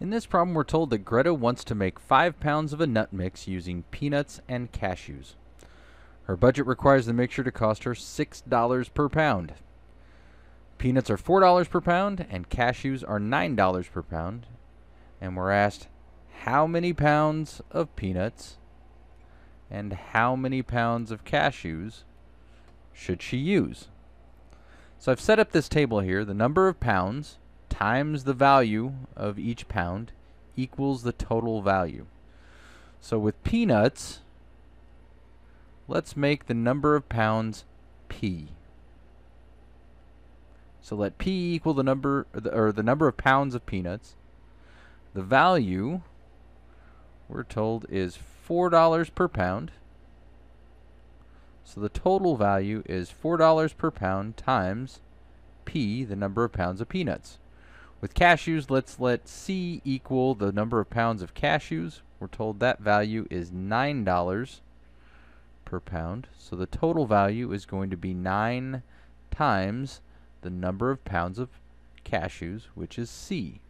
In this problem, we're told that Greta wants to make 5 pounds of a nut mix using peanuts and cashews. Her budget requires the mixture to cost her $6 per pound. Peanuts are $4 per pound, and cashews are $9 per pound. And we're asked how many pounds of peanuts and how many pounds of cashews should she use? So I've set up this table here. The number of pounds times the value of each pound equals the total value. So with peanuts, let's make the number of pounds P. So let P equal the number or the, or the number of pounds of peanuts. The value we're told is $4 per pound. So the total value is $4 per pound times P, the number of pounds of peanuts. With cashews, let's let C equal the number of pounds of cashews. We're told that value is $9 per pound. So the total value is going to be 9 times the number of pounds of cashews, which is C.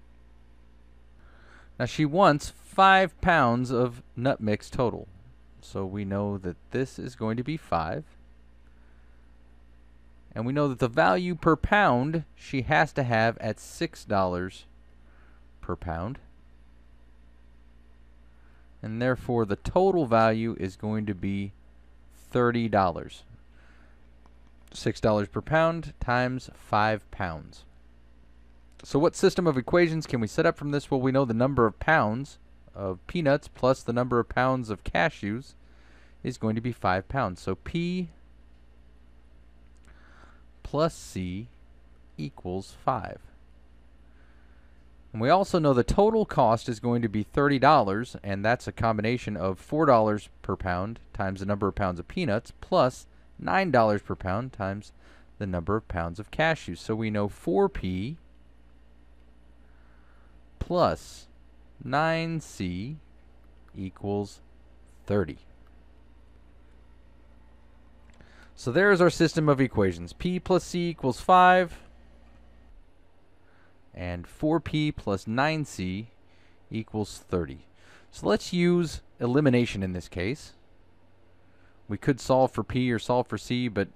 Now she wants 5 pounds of nut mix total. So we know that this is going to be 5. And we know that the value per pound she has to have at $6 per pound. And therefore the total value is going to be $30. $6 per pound times 5 pounds. So what system of equations can we set up from this? Well, we know the number of pounds of peanuts plus the number of pounds of cashews is going to be 5 pounds. So P plus C equals 5. And we also know the total cost is going to be $30, and that's a combination of $4 per pound times the number of pounds of peanuts plus $9 per pound times the number of pounds of cashews. So we know 4P plus 9C equals 30. So there's our system of equations. P plus C equals 5. And 4P plus 9C equals 30. So let's use elimination in this case. We could solve for P or solve for C, but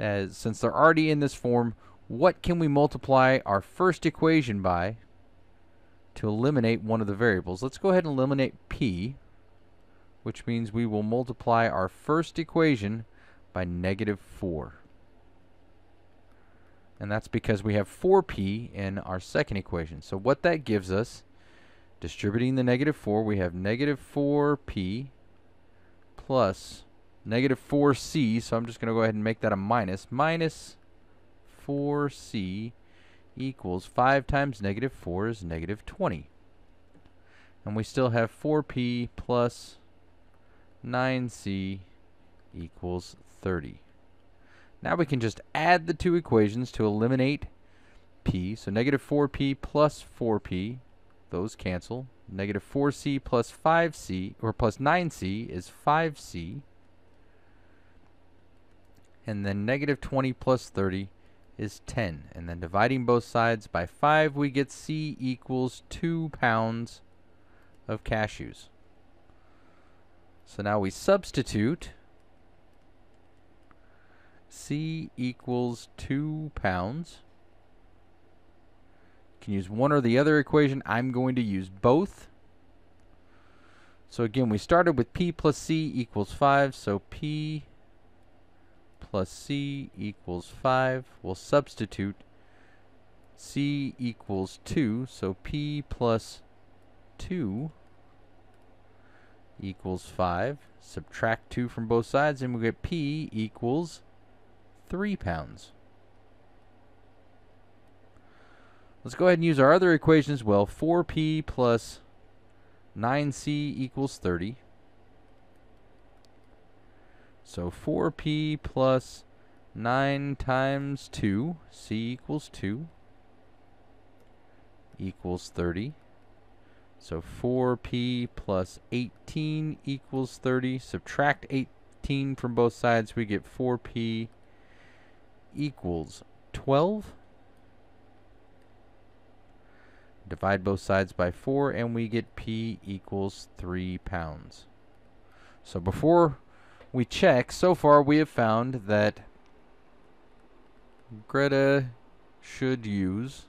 uh, since they're already in this form, what can we multiply our first equation by to eliminate one of the variables? Let's go ahead and eliminate P, which means we will multiply our first equation by negative 4. And that's because we have 4p in our second equation. So what that gives us, distributing the negative 4, we have negative 4p plus negative 4c, so I'm just going to go ahead and make that a minus, minus 4c equals 5 times negative 4 is negative 20. And we still have 4p plus 9c equals 30. Now we can just add the two equations to eliminate p. So negative 4p plus 4p, those cancel. Negative 4c plus 5c, or plus 9c is 5c. And then negative 20 plus 30 is 10. And then dividing both sides by 5, we get c equals 2 pounds of cashews. So now we substitute C equals 2 pounds. You can use one or the other equation. I'm going to use both. So again, we started with P plus C equals 5. So P plus C equals 5. We'll substitute C equals 2. So P plus 2 equals 5. Subtract 2 from both sides and we get P equals 3 pounds. Let's go ahead and use our other equation as well. 4p plus 9c equals 30. So 4p plus 9 times 2, c equals 2, equals 30. So 4p plus 18 equals 30. Subtract 18 from both sides, we get 4p equals 12. Divide both sides by 4 and we get P equals 3 pounds. So before we check, so far we have found that Greta should use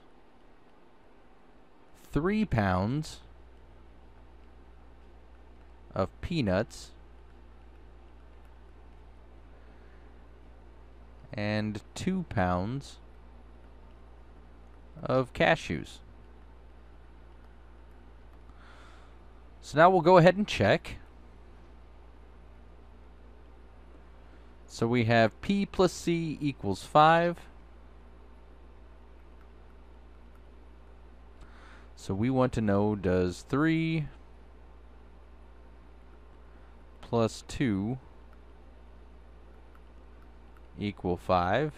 3 pounds of peanuts and 2 pounds of cashews. So now we'll go ahead and check. So we have P plus C equals 5. So we want to know does 3 plus 2 equal 5?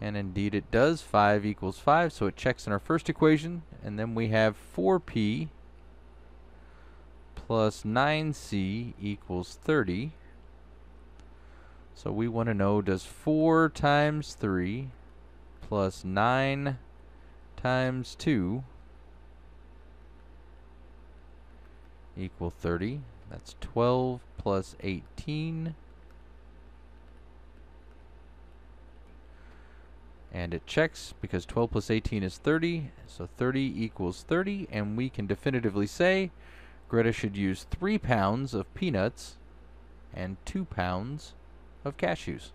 And indeed it does. 5 equals 5, so it checks in our first equation. And then we have 4p plus 9c equals 30. So we want to know does 4 times 3 plus 9 times 2 equal 30. That's 12 plus 18. And it checks because 12 plus 18 is 30. So 30 equals 30. And we can definitively say Greta should use 3 pounds of peanuts and 2 pounds of cashews.